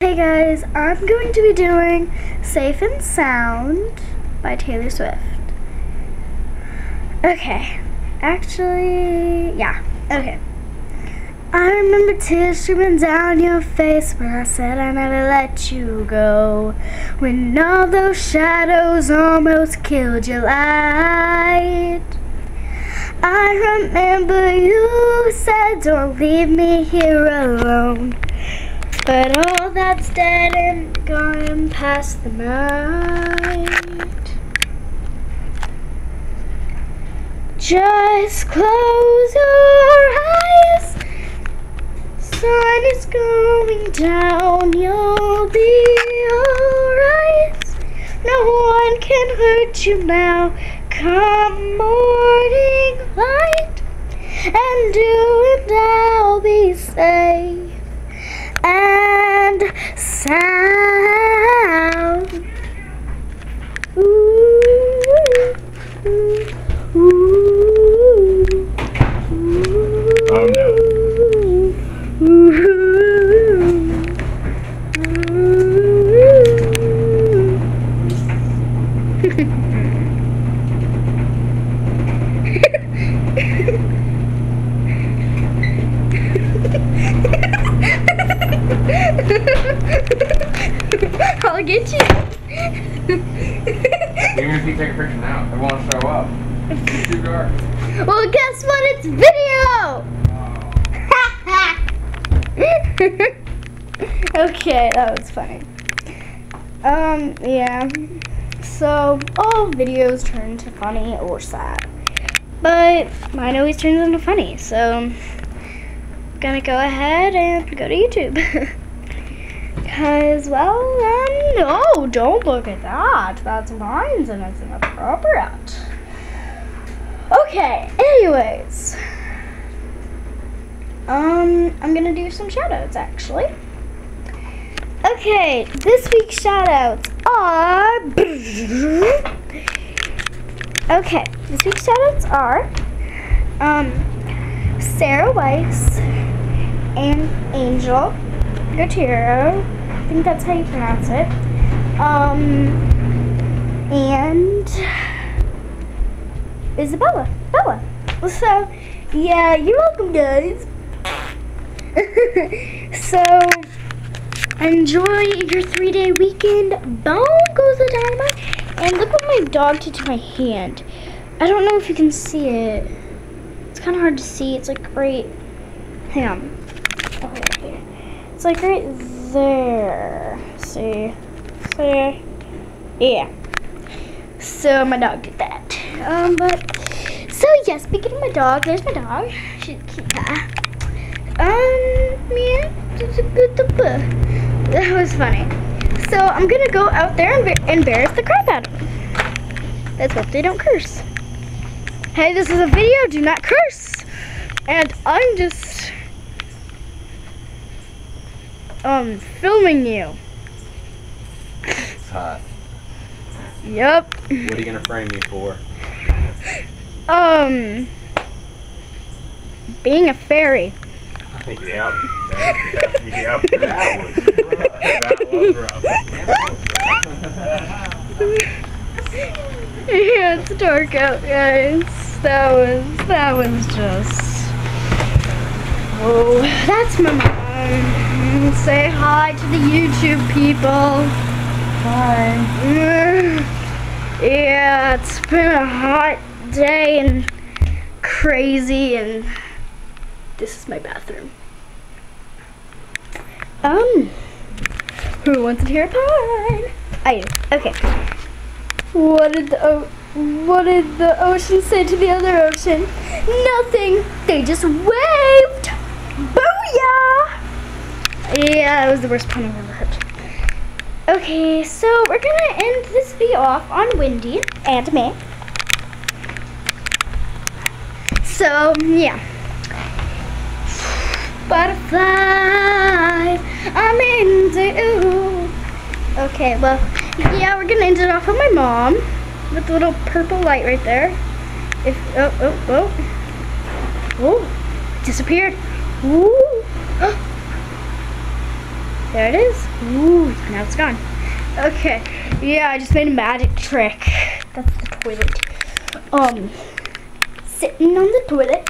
Hey guys, I'm going to be doing Safe and Sound by Taylor Swift. Okay, actually, yeah, okay. I remember tears streaming down your face when I said I never let you go. When all those shadows almost killed your light. I remember you said, Don't leave me here alone. But all that's dead and gone past the night. Just close your eyes. Sun is going down. You'll be alright. No one can hurt you now. Come morning light, and you and I'll be safe sound. If take a picture now, it won't show up. It's too dark. Well, guess what? It's video. okay, that was funny. Um, yeah. So, all videos turn to funny or sad. But mine always turns into funny, so I'm gonna go ahead and go to YouTube. Because, well, um, no, don't look at that. That's lines and it's inappropriate. Okay, anyways. Um, I'm gonna do some shoutouts actually. Okay, this week's shoutouts are. Okay, this week's shoutouts are um, Sarah Weiss and Angel Gutierrez. I think that's how you pronounce it. Um, and Isabella. Bella. So, yeah, you're welcome, guys. so, enjoy your three day weekend. Boom goes the dynamite. And look what my dog did to my hand. I don't know if you can see it. It's kind of hard to see. It's like right. Hang on. It's like right there. See? See? Yeah. So my dog did that. Um, but so yeah, speaking of my dog, there's my dog. She's cute. Yeah. Um, yeah, that was funny. So I'm gonna go out there and embar- embarrass the crap out of them. Let's hope they don't curse. Hey, this is a video. Do not curse. And I'm just um filming you. It's hot. Yep. What are you gonna frame me for? Um, being a fairy. Yep. Yep. Yep. That was rough. That was rough. yeah, it's dark out, guys. That was that was just. Oh, that's my mom. Say hi to the YouTube people. Hi. Yeah, it's been a hot day and crazy, and this is my bathroom. Um, who wants to hear a pie? I do. Okay. What did the o- what did the ocean say to the other ocean? Nothing. They just waved. Booyah! Yeah, that was the worst pun I've ever heard. Okay, so we're gonna end this video off on Wendy and me. So yeah. Butterfly, I'm into you. Okay, well, yeah, we're gonna end it off on my mom with the little purple light right there. If oh oh oh oh disappeared. Ooh. there it is. Ooh, now it's gone. Okay, yeah, I just made a magic trick. That's the toilet. Um, sitting on the toilet.